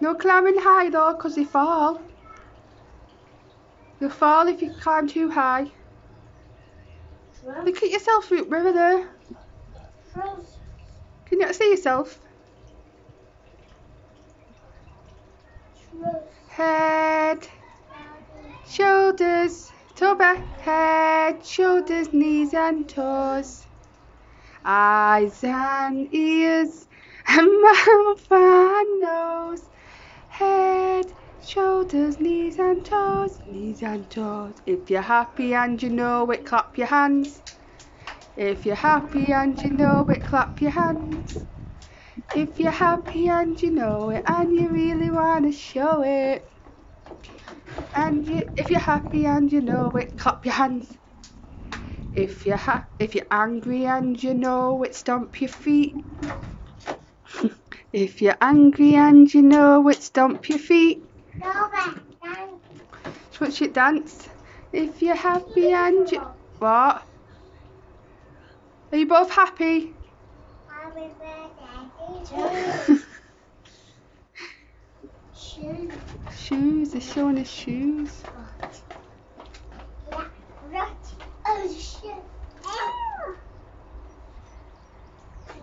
No climbing high though, though, 'cause you fall. You'll fall if you climb too high. Look at yourself river there. Can you see yourself? Head, shoulders, toe back, head, shoulders, knees and toes. Eyes and ears and mouth and nose. Head, shoulders, knees and toes, knees and toes. If you're happy and you know it, clap your hands. If you're happy and you know it, clap your hands. If you're happy and you know it and you really wanna show it. And you, if you're happy and you know it, clap your hands. If you're ha- if you're angry and you know it, stomp your feet. if you're angry and you know it, stomp your feet. Go back. Thank Switch it dance. If you're happy and you what? Are you both happy? Happy birthday. Shoes. shoes, they're showing us shoes.